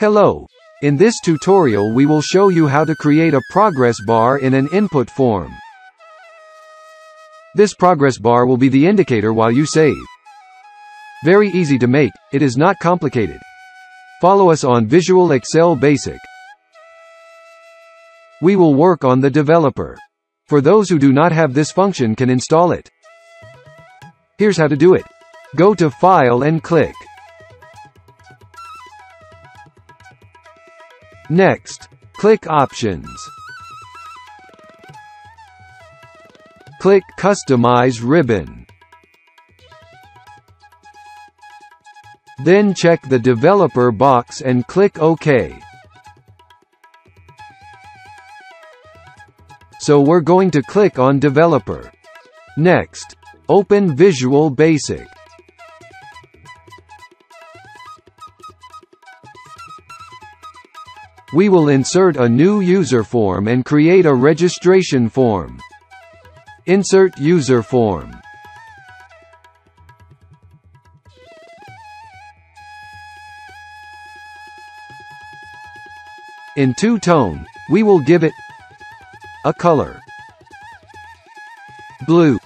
Hello. In this tutorial we will show you how to create a progress bar in an input form. This progress bar will be the indicator while you save. Very easy to make, it is not complicated. Follow us on Visual Excel Basic. We will work on the developer. For those who do not have this function can install it. Here's how to do it. Go to File and click. Next, click Options. Click Customize ribbon. Then check the Developer box and click OK. So we're going to click on Developer. Next, open Visual Basic. We will insert a new user form and create a registration form. Insert user form. In two-tone, we will give it a color. Blue.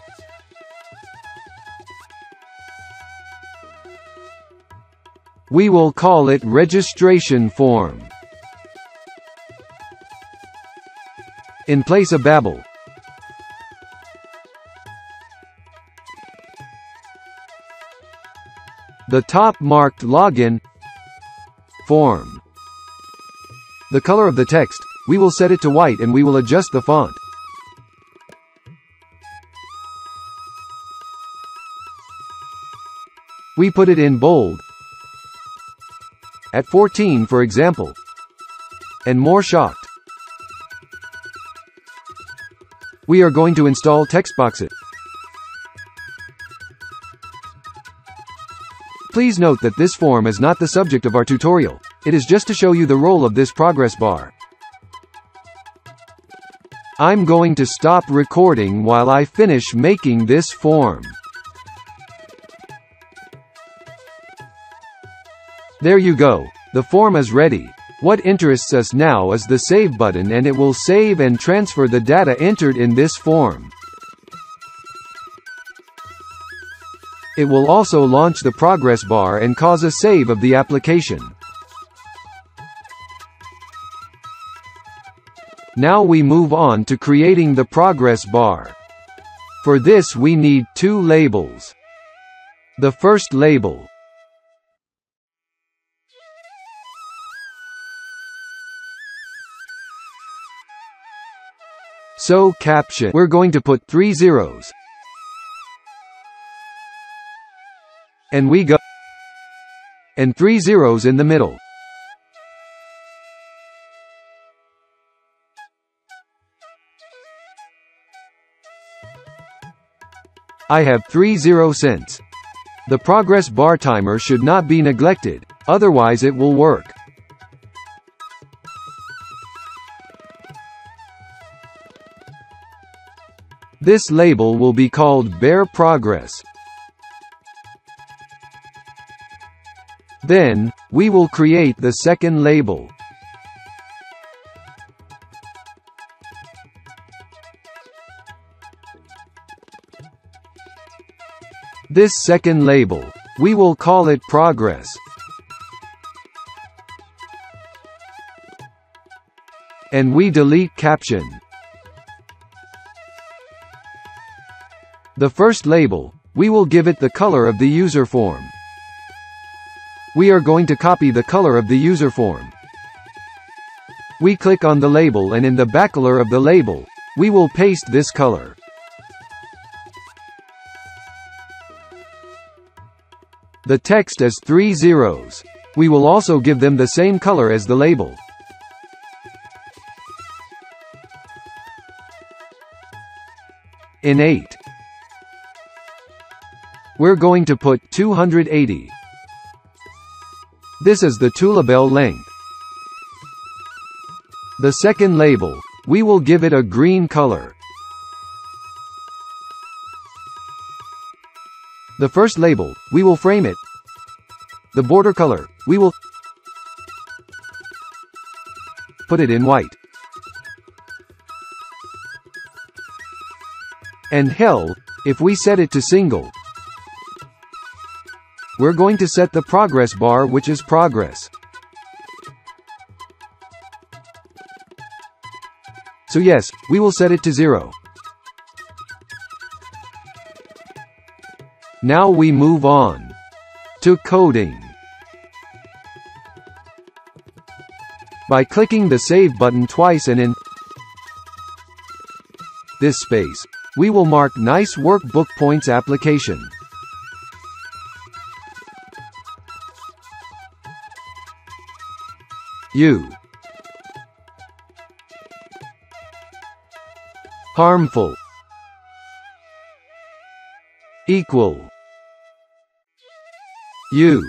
We will call it registration form. In place of Babel. The top marked login form. The color of the text, we will set it to white and we will adjust the font. We put it in bold. At 14 for example. And more shocked. We are going to install TextBoxes. Please note that this form is not the subject of our tutorial. It is just to show you the role of this progress bar. I'm going to stop recording while I finish making this form. There you go. The form is ready. What interests us now is the Save button and it will save and transfer the data entered in this form. It will also launch the progress bar and cause a save of the application. Now we move on to creating the progress bar. For this we need two labels. The first label So caption we're going to put three zeros. And we go and three zeros in the middle. I have 30 cents. The progress bar timer should not be neglected, otherwise it will work. This label will be called Bear Progress. Then, we will create the second label. This second label, we will call it progress. And we delete caption. The first label, we will give it the color of the user form. We are going to copy the color of the user form. We click on the label and in the backcolor of the label, we will paste this color. The text has three zeros. We will also give them the same color as the label. In 8. We're going to put 280. This is the Tulabel length. The second label, we will give it a green color. The first label, we will frame it. The border color, we will put it in white. And hell, if we set it to single, we're going to set the progress bar which is progress. So yes, we will set it to zero. Now we move on to coding. By clicking the Save button twice and in this space, we will mark Nice Workbook Points application. U harmful equal U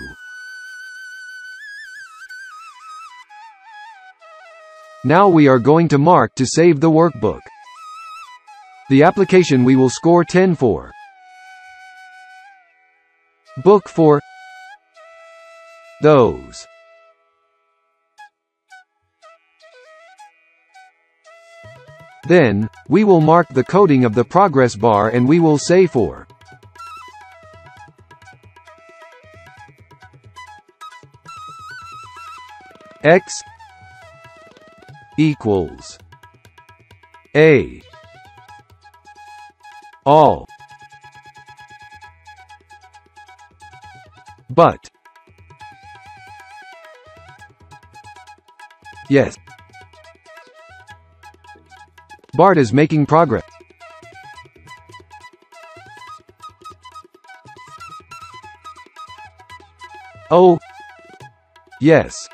Now we are going to mark to save the workbook. The application we will score 10 for. Book for those. Then, we will mark the coding of the progress bar and we will say for x equals a all. But yes Bart is making progress. Oh. Yes.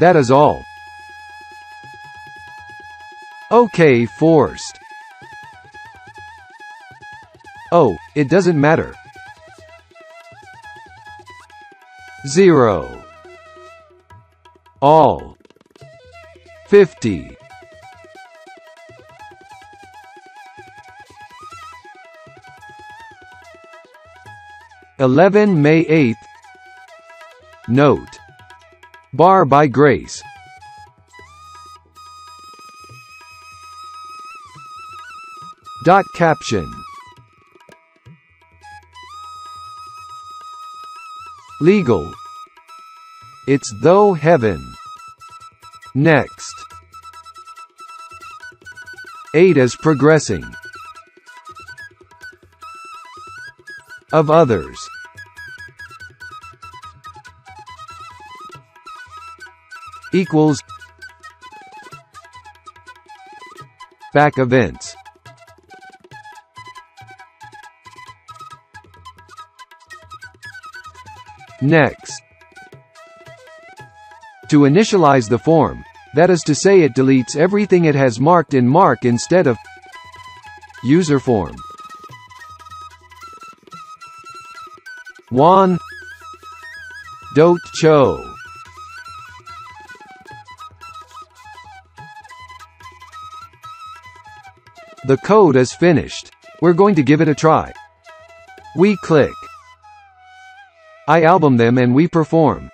That is all. Okay forced. Oh, it doesn't matter. 0 all. 50 11 May 8 Note. Bar by Grace. Dot caption Legal. It's though heaven. Next. 8 is progressing. Of others. Equals. Back events. Next. To initialize the form, that is to say it deletes everything it has marked in mark instead of user form. Juan Dot Cho The code is finished. We're going to give it a try. We click I album them and we perform.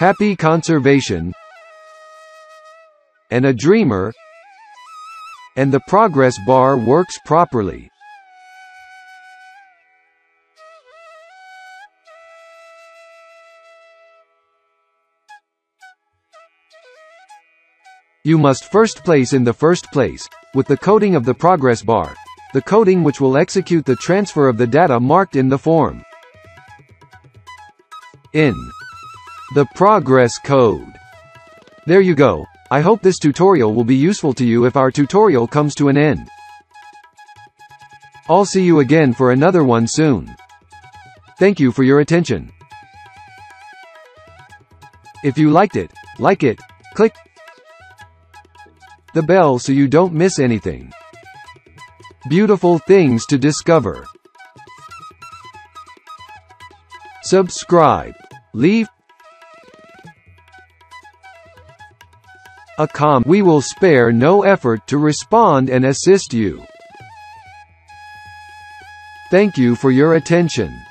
Happy conservation and a dreamer and the progress bar works properly. You must first place in the first place, with the coding of the progress bar the coding which will execute the transfer of the data marked in the form. In the progress code. There you go. I hope this tutorial will be useful to you if our tutorial comes to an end. I'll see you again for another one soon. Thank you for your attention. If you liked it, like it, click the bell so you don't miss anything. Beautiful things to discover. Subscribe. Leave a com we will spare no effort to respond and assist you. Thank you for your attention.